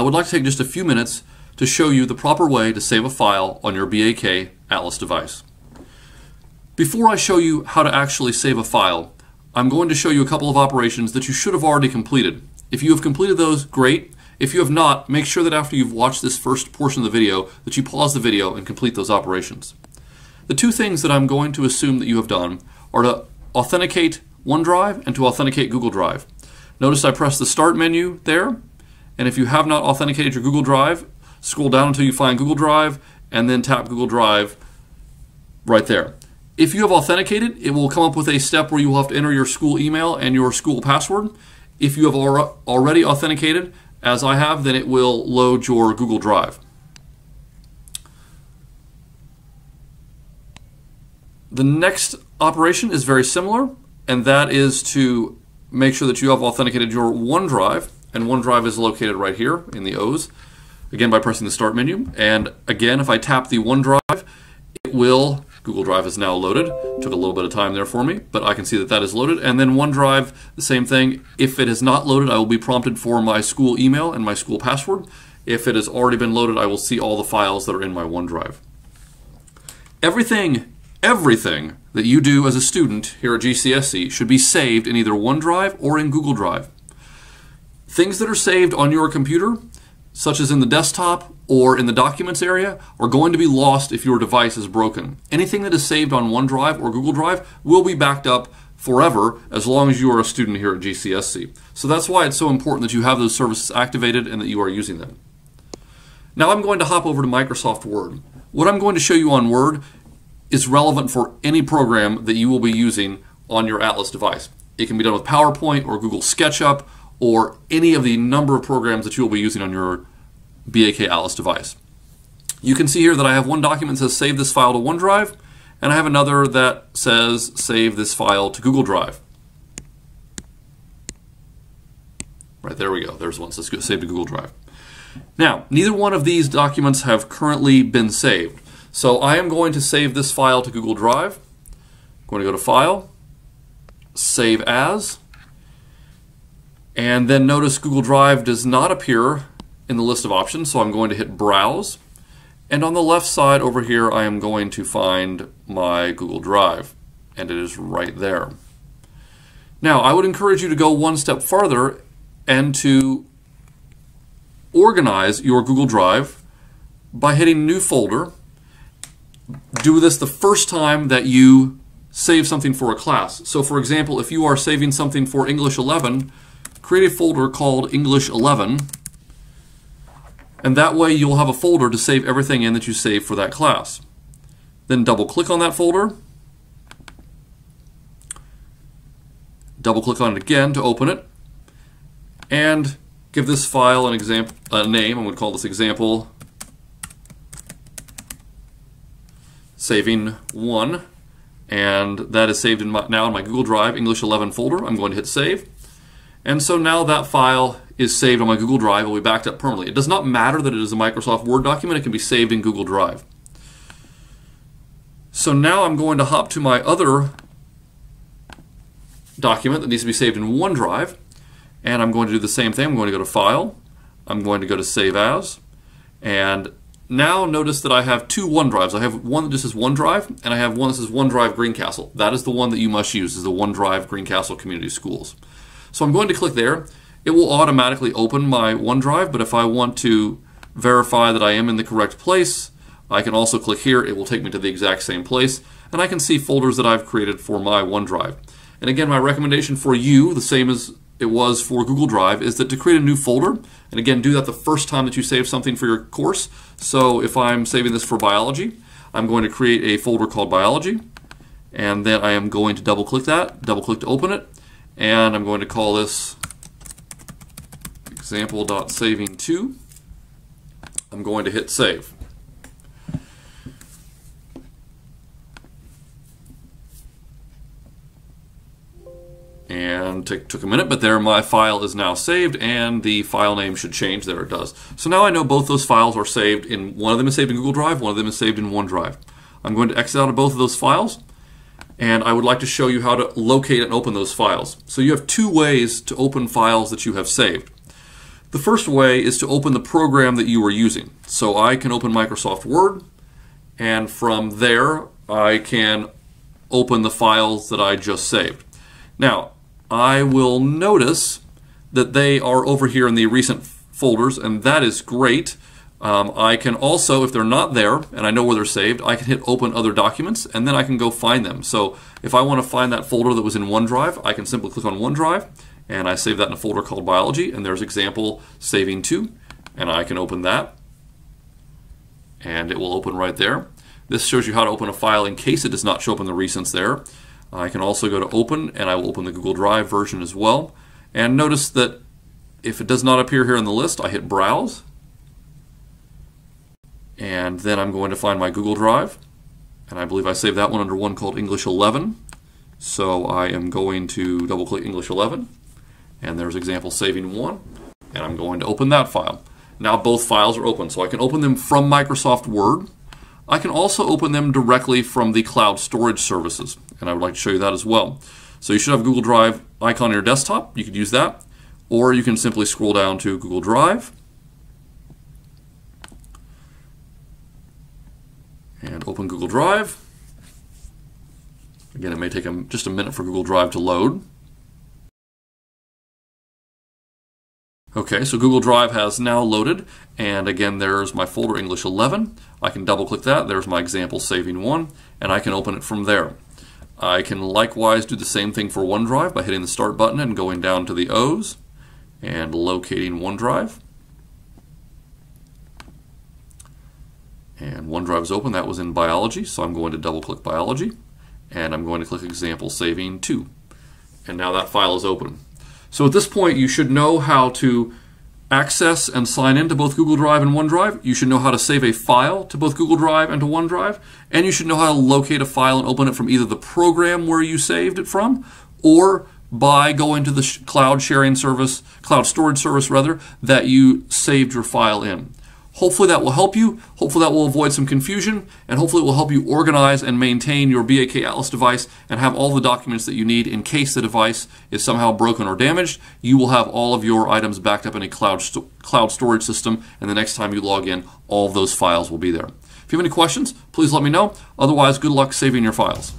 I would like to take just a few minutes to show you the proper way to save a file on your BAK Atlas device. Before I show you how to actually save a file, I'm going to show you a couple of operations that you should have already completed. If you have completed those, great. If you have not, make sure that after you've watched this first portion of the video that you pause the video and complete those operations. The two things that I'm going to assume that you have done are to authenticate OneDrive and to authenticate Google Drive. Notice I press the Start menu there, and if you have not authenticated your Google Drive, scroll down until you find Google Drive, and then tap Google Drive right there. If you have authenticated, it will come up with a step where you will have to enter your school email and your school password. If you have already authenticated, as I have, then it will load your Google Drive. The next operation is very similar, and that is to make sure that you have authenticated your OneDrive, and OneDrive is located right here in the O's, again by pressing the Start menu. And again, if I tap the OneDrive, it will, Google Drive is now loaded. Took a little bit of time there for me, but I can see that that is loaded. And then OneDrive, the same thing. If it is not loaded, I will be prompted for my school email and my school password. If it has already been loaded, I will see all the files that are in my OneDrive. Everything Everything that you do as a student here at GCSC should be saved in either OneDrive or in Google Drive. Things that are saved on your computer, such as in the desktop or in the documents area, are going to be lost if your device is broken. Anything that is saved on OneDrive or Google Drive will be backed up forever as long as you are a student here at GCSC. So that's why it's so important that you have those services activated and that you are using them. Now I'm going to hop over to Microsoft Word. What I'm going to show you on Word is relevant for any program that you will be using on your Atlas device. It can be done with PowerPoint or Google SketchUp or any of the number of programs that you will be using on your BAK Atlas device. You can see here that I have one document that says save this file to OneDrive, and I have another that says save this file to Google Drive. Right, there we go. There's one. So let's save to Google Drive. Now, neither one of these documents have currently been saved. So I am going to save this file to Google Drive. I'm going to go to File, Save As, and then notice Google Drive does not appear in the list of options, so I'm going to hit Browse. And on the left side over here, I am going to find my Google Drive, and it is right there. Now, I would encourage you to go one step farther and to organize your Google Drive by hitting New Folder do this the first time that you save something for a class. So for example, if you are saving something for English 11, create a folder called English 11, and that way you'll have a folder to save everything in that you save for that class. Then double click on that folder, double click on it again to open it, and give this file an example, a name. I'm going to call this example saving one, and that is saved in my, now in my Google Drive English 11 folder. I'm going to hit save. And so now that file is saved on my Google Drive. It will be backed up permanently. It does not matter that it is a Microsoft Word document. It can be saved in Google Drive. So now I'm going to hop to my other document that needs to be saved in OneDrive. And I'm going to do the same thing. I'm going to go to File. I'm going to go to Save As. And now notice that I have two OneDrives. I have one that just says OneDrive, and I have one that says OneDrive Greencastle. That is the one that you must use, is the OneDrive Greencastle Community Schools. So I'm going to click there. It will automatically open my OneDrive, but if I want to verify that I am in the correct place, I can also click here. It will take me to the exact same place, and I can see folders that I've created for my OneDrive. And again, my recommendation for you, the same as it was for Google Drive is that to create a new folder, and again, do that the first time that you save something for your course. So if I'm saving this for biology, I'm going to create a folder called biology, and then I am going to double click that, double click to open it, and I'm going to call this example.saving2. I'm going to hit save. and t- took a minute, but there my file is now saved and the file name should change. There it does. So now I know both those files are saved in, one of them is saved in Google Drive, one of them is saved in OneDrive. I'm going to exit out of both of those files and I would like to show you how to locate and open those files. So you have two ways to open files that you have saved. The first way is to open the program that you are using. So I can open Microsoft Word, and from there I can open the files that I just saved. Now, I will notice that they are over here in the recent folders, and that is great. Um, I can also, if they're not there and I know where they're saved, I can hit open other documents and then I can go find them. So if I want to find that folder that was in OneDrive, I can simply click on OneDrive and I save that in a folder called biology and there's example saving to and I can open that and it will open right there. This shows you how two open a file in case it does not show up in the recents there. I can also go to open and I will open the Google Drive version as well. And notice that if it does not appear here in the list, I hit browse and then I'm going to find my Google Drive and I believe I saved that one under one called English 11 so I am going to double click English 11 and there's example saving one and I'm going to open that file. Now both files are open so I can open them from Microsoft Word. I can also open them directly from the cloud storage services and I would like to show you that as well. So you should have Google Drive icon on your desktop. You could use that or you can simply scroll down to Google Drive and open Google Drive. Again, it may take a, just a minute for Google Drive to load. Okay, so Google Drive has now loaded, and again, there's my folder English 11. I can double click that, there's my example saving one, and I can open it from there. I can likewise do the same thing for OneDrive by hitting the start button and going down to the O's and locating OneDrive. And OneDrive is open. That was in biology, so I'm going to double click biology and I'm going to click example saving two. And now that file is open. So at this point you should know how to access and sign in to both Google Drive and OneDrive. You should know how to save a file to both Google Drive and to OneDrive. And you should know how to locate a file and open it from either the program where you saved it from or by going to the cloud sharing service, cloud storage service rather, that you saved your file in. Hopefully that will help you. Hopefully that will avoid some confusion, and hopefully it will help you organize and maintain your BAK Atlas device and have all the documents that you need in case the device is somehow broken or damaged. You will have all of your items backed up in a cloud, st cloud storage system, and the next time you log in, all those files will be there. If you have any questions, please let me know. Otherwise, good luck saving your files.